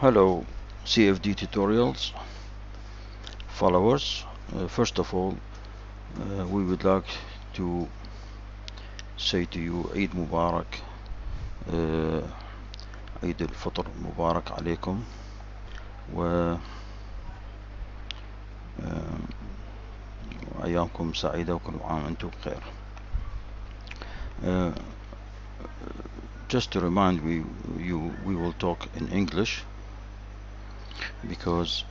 Hello CFD tutorials followers uh, first of all uh, we would like to say to you Eid Mubarak uh, عيد الفطر مبارك عليكم و أيامكم سعيدة وكل عام وأنتم بخير uh, just to remind we, you we will talk in English because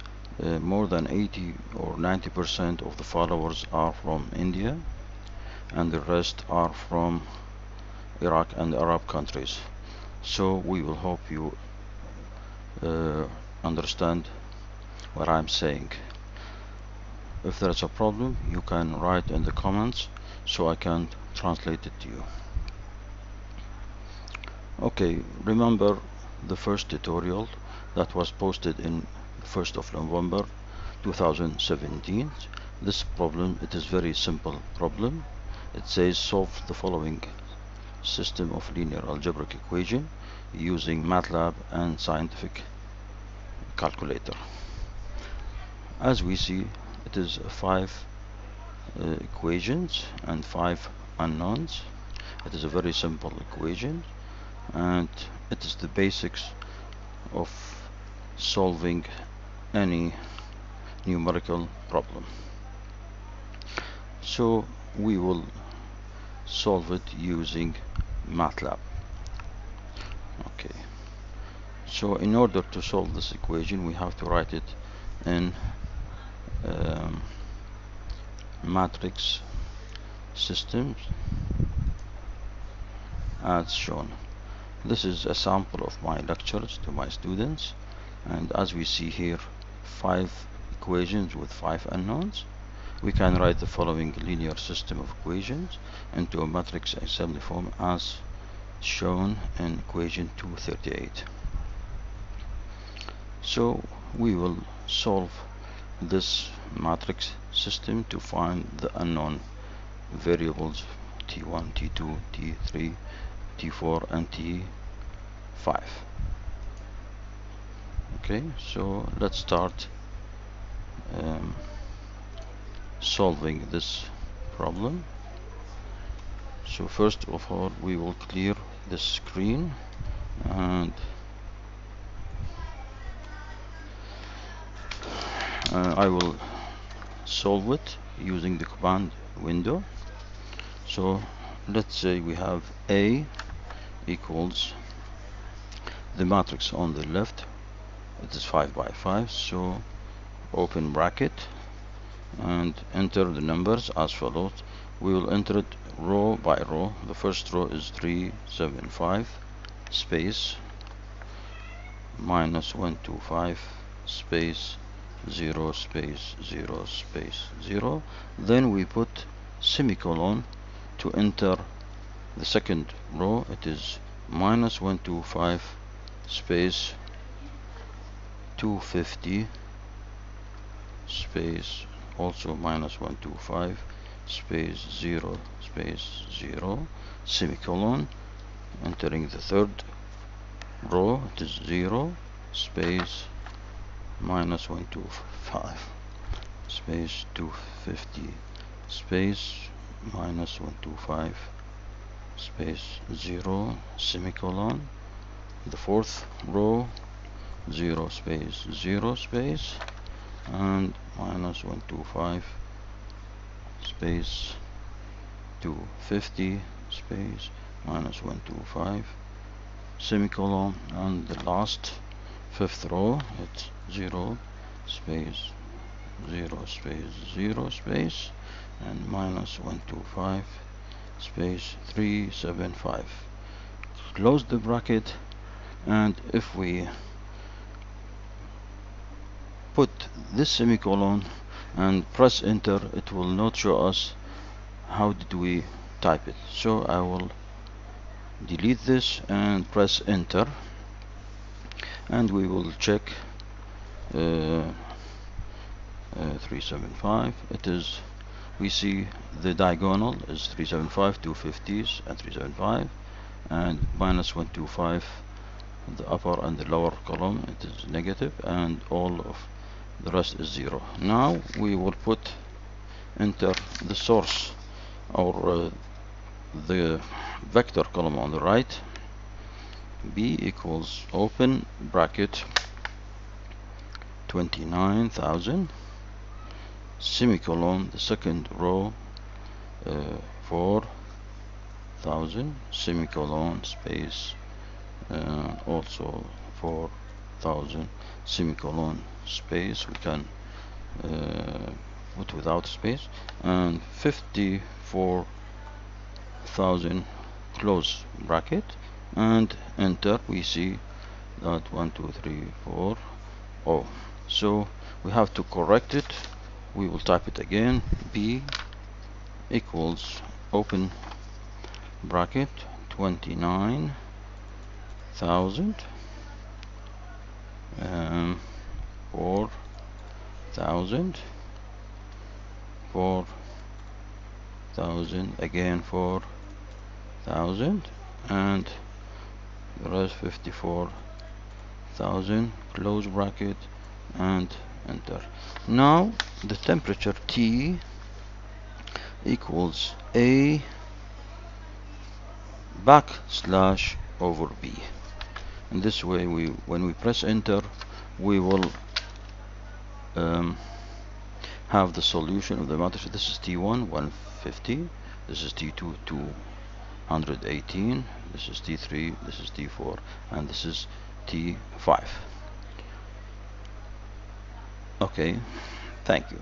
uh, more than 80 or 90 percent of the followers are from India and the rest are from Iraq and Arab countries. So we will hope you uh, understand what I'm saying. If there's a problem you can write in the comments so I can translate it to you. Okay remember the first tutorial that was posted in 1st of November 2017 this problem it is very simple problem. It says solve the following system of linear algebraic equation using MATLAB and scientific calculator. As we see it is five uh, equations and five unknowns. It is a very simple equation and it is the basics of solving any numerical problem. So we will solve it using MATLAB. Okay. So in order to solve this equation we have to write it in um, matrix systems as shown. This is a sample of my lectures to my students and as we see here five equations with five unknowns. We can write the following linear system of equations into a matrix assembly form as shown in equation 238 so we will solve this matrix system to find the unknown variables t1 t2 t3 t4 and t5 okay so let's start um, solving this problem. So first of all we will clear the screen and uh, I will solve it using the command window. So let's say we have A equals the matrix on the left it is 5 by 5 so open bracket and enter the numbers as follows. We will enter it row by row. The first row is 375 space minus 125 space 0 space 0 space 0 then we put semicolon to enter the second row. It is minus 125 space 250 space also minus 125 space 0 space 0 semicolon entering the third row it is 0 space minus 125 space 250 space minus 125 space 0 semicolon the fourth row 0 space 0 space and minus 125 space 250 space minus 125 semicolon and the last fifth row it's 0 space 0 space 0 space and minus 125 space 375 close the bracket and if we put this semicolon and press enter it will not show us how did we type it. So I will delete this and press enter. And we will check uh, uh, 375 it is we see the diagonal is 375 250s and 375 and minus 125 the upper and the lower column it is negative. And all of the rest is zero. Now we will put enter the source or uh, the vector column on the right. B equals open bracket 29,000 semicolon the second row uh, 4,000 semicolon space uh, also 4,000 semicolon space we can uh, put without space and 54,000 close bracket and enter we see that 1 2 3 4 oh. So we have to correct it. We will type it again b equals open bracket 29,000 um, 4,000 4,000 again 4,000 and the rest 54,000 close bracket and enter. Now the temperature T equals A backslash over B in this way we when we press enter we will um, have the solution of the matrix this is T1 150 this is T2 218 this is T3 this is T4 and this is T5 okay. Thank you